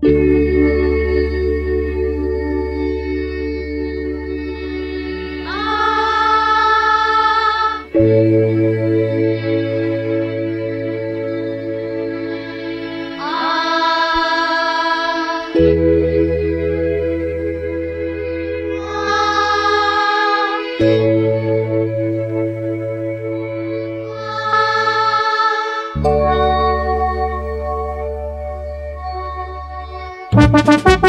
啊。Música